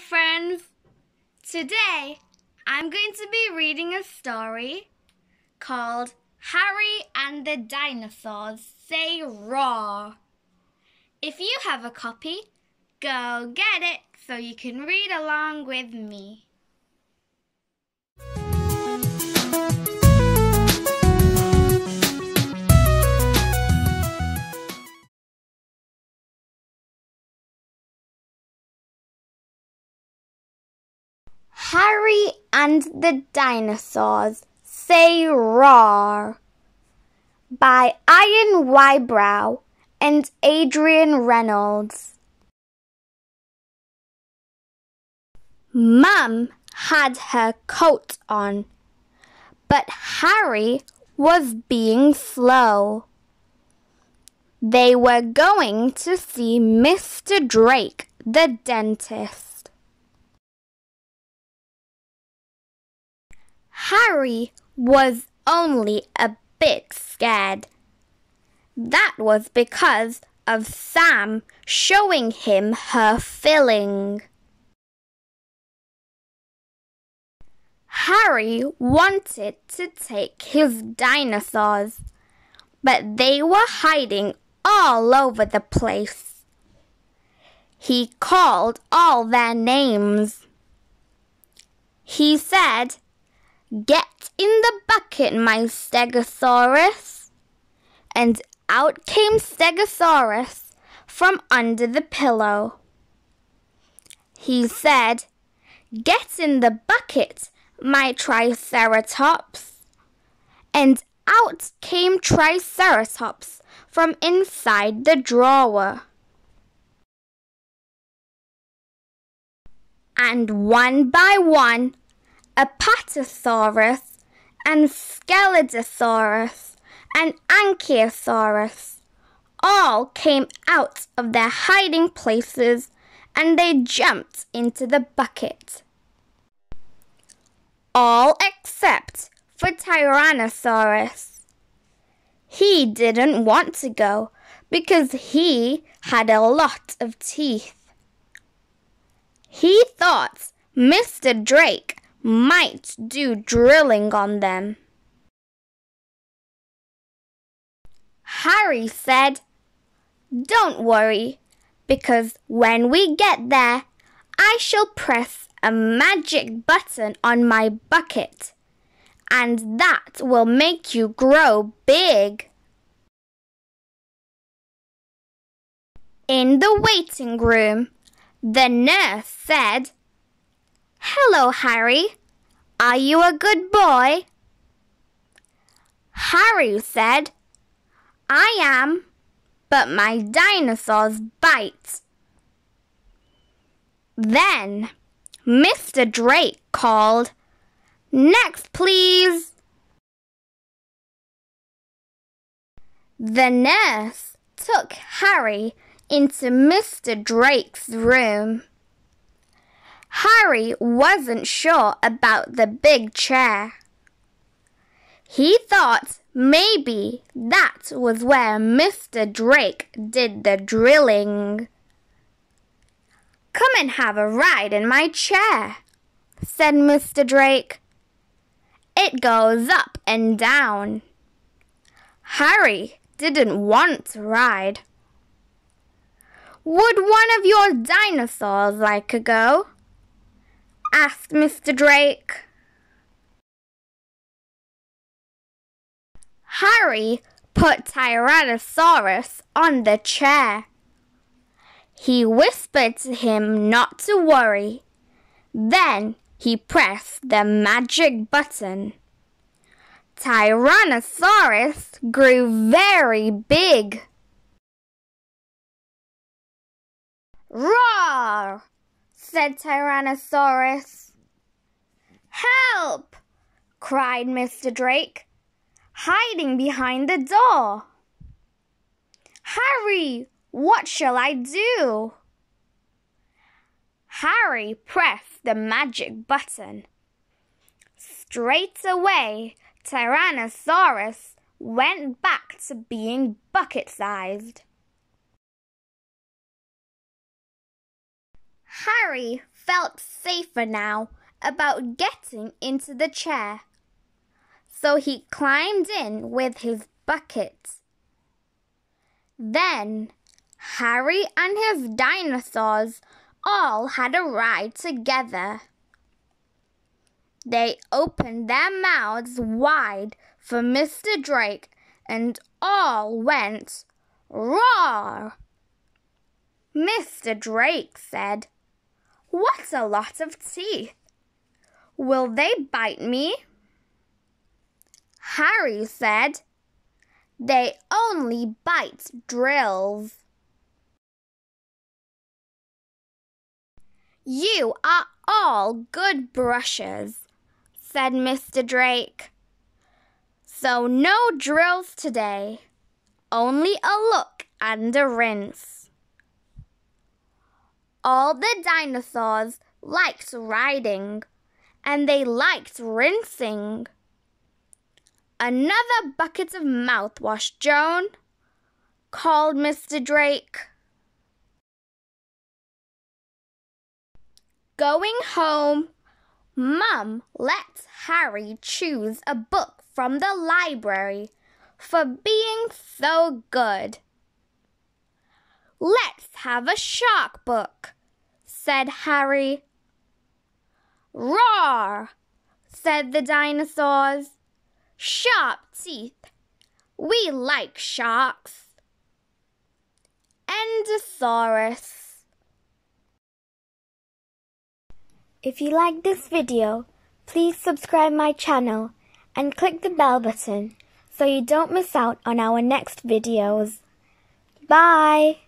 friends! Today I'm going to be reading a story called Harry and the Dinosaurs Say Roar. If you have a copy, go get it so you can read along with me. Harry and the Dinosaurs Say Roar by Ian Whybrow and Adrian Reynolds. Mum had her coat on, but Harry was being slow. They were going to see Mr. Drake, the dentist. Harry was only a bit scared. That was because of Sam showing him her filling. Harry wanted to take his dinosaurs, but they were hiding all over the place. He called all their names. He said, Get in the bucket, my Stegosaurus. And out came Stegosaurus from under the pillow. He said, Get in the bucket, my Triceratops. And out came Triceratops from inside the drawer. And one by one, Apatosaurus and Scelidosaurus and Ankylosaurus all came out of their hiding places and they jumped into the bucket. All except for Tyrannosaurus. He didn't want to go because he had a lot of teeth. He thought Mr. Drake might do drilling on them. Harry said, Don't worry, because when we get there, I shall press a magic button on my bucket, and that will make you grow big. In the waiting room, the nurse said, Hello, Harry. Are you a good boy? Harry said, I am, but my dinosaurs bite. Then Mr. Drake called, Next, please. The nurse took Harry into Mr. Drake's room. Harry wasn't sure about the big chair. He thought maybe that was where Mr. Drake did the drilling. Come and have a ride in my chair, said Mr. Drake. It goes up and down. Harry didn't want to ride. Would one of your dinosaurs like a go? Asked Mr. Drake. Harry put Tyrannosaurus on the chair. He whispered to him not to worry. Then he pressed the magic button. Tyrannosaurus grew very big. Roar! Said Tyrannosaurus. Help! cried Mr. Drake, hiding behind the door. Harry, what shall I do? Harry pressed the magic button. Straight away, Tyrannosaurus went back to being bucket sized. Harry felt safer now about getting into the chair. So he climbed in with his bucket. Then Harry and his dinosaurs all had a ride together. They opened their mouths wide for Mr. Drake and all went roar. Mr. Drake said, What a lot of teeth! Will they bite me? Harry said, They only bite drills. You are all good brushers, said Mr. Drake. So no drills today, only a look and a rinse. All the dinosaurs liked riding, and they liked rinsing. Another bucket of mouthwash, Joan, called Mr. Drake. Going home, Mum let Harry choose a book from the library for being so good. Let's have a shark book, said Harry. Roar, said the dinosaurs. Sharp teeth. We like sharks. Endosaurus. If you like this video, please subscribe my channel and click the bell button so you don't miss out on our next videos. Bye!